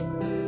Bye.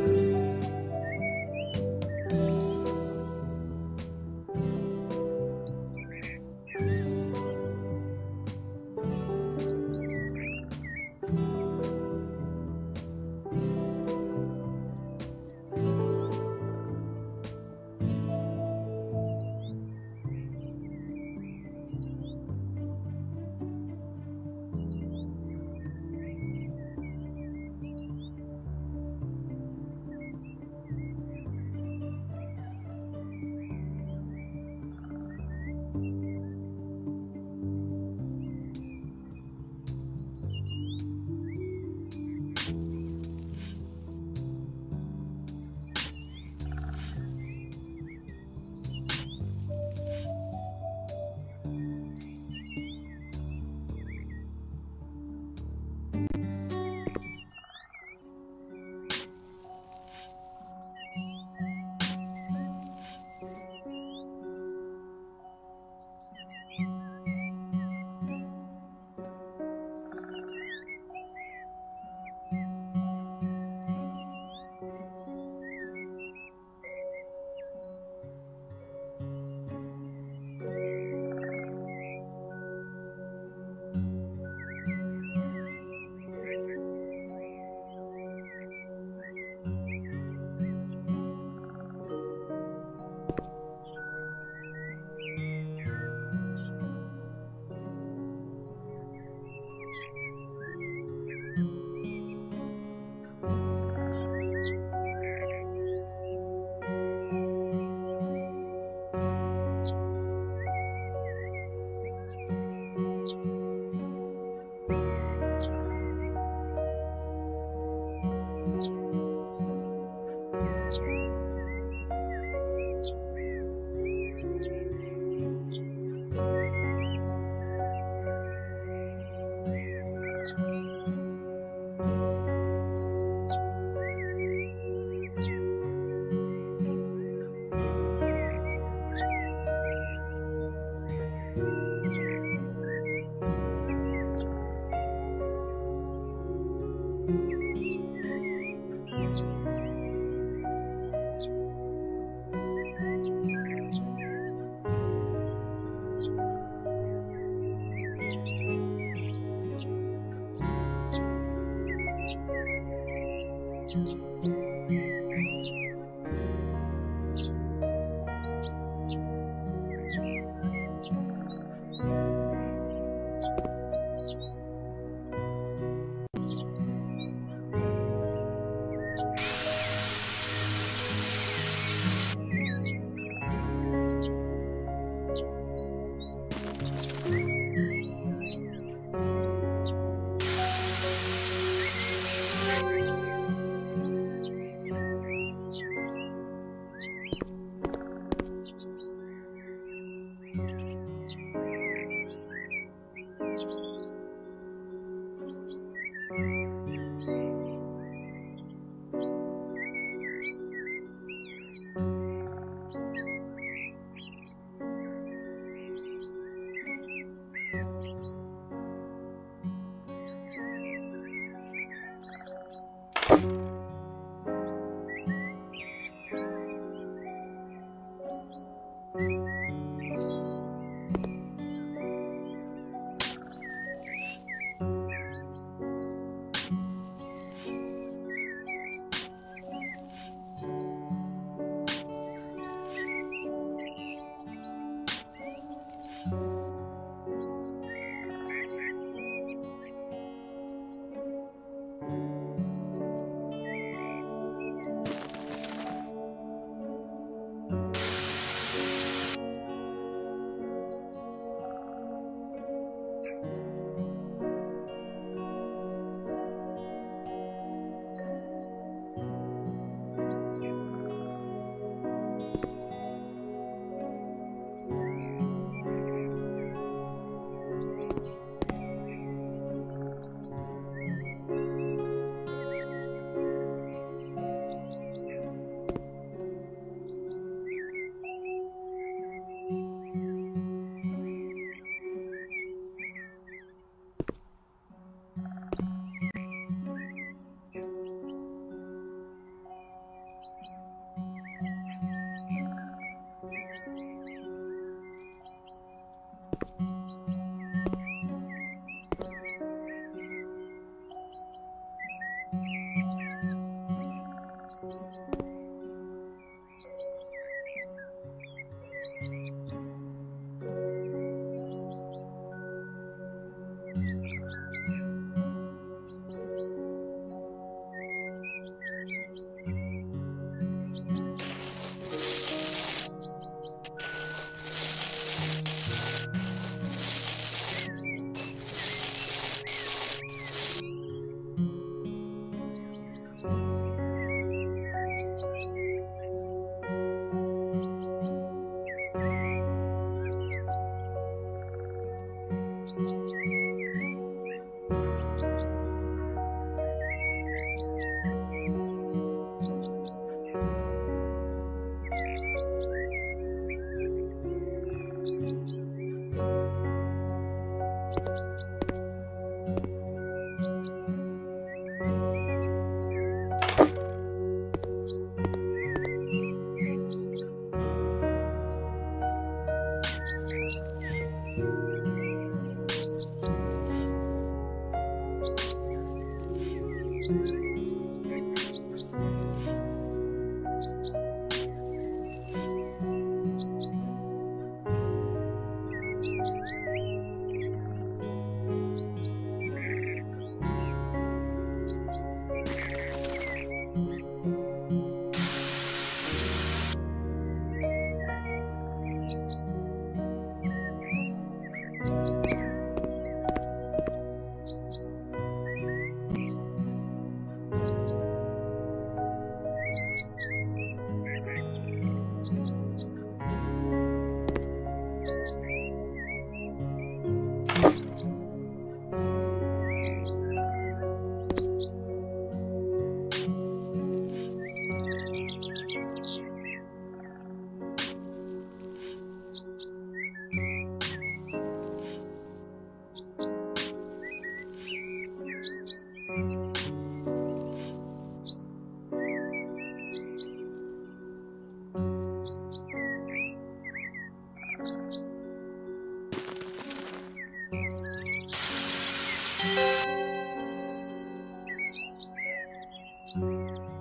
Música